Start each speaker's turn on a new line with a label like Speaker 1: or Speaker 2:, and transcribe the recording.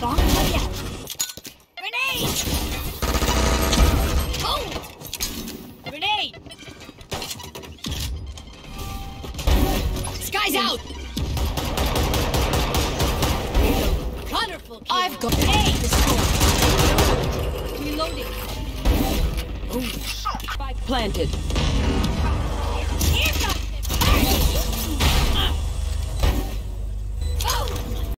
Speaker 1: Bomb ready out. Grenade! Boom! Grenade! Sky's out! Wonderful kill.
Speaker 2: I've got
Speaker 1: Grenade! Reloading.
Speaker 2: Spike planted.